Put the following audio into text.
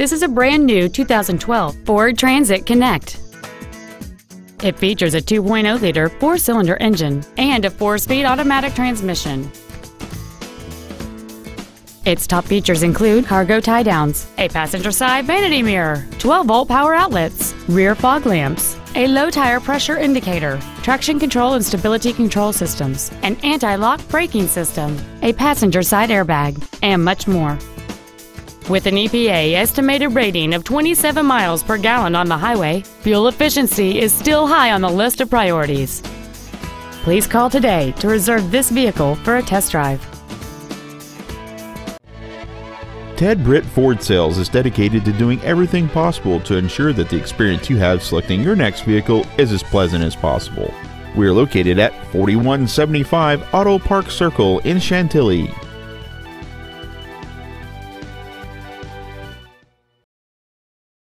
This is a brand new 2012 Ford Transit Connect. It features a 2.0-liter four-cylinder engine and a four-speed automatic transmission. Its top features include cargo tie-downs, a passenger side vanity mirror, 12-volt power outlets, rear fog lamps, a low tire pressure indicator, traction control and stability control systems, an anti-lock braking system, a passenger side airbag, and much more. With an EPA estimated rating of 27 miles per gallon on the highway, fuel efficiency is still high on the list of priorities. Please call today to reserve this vehicle for a test drive. Ted Britt Ford Sales is dedicated to doing everything possible to ensure that the experience you have selecting your next vehicle is as pleasant as possible. We are located at 4175 Auto Park Circle in Chantilly.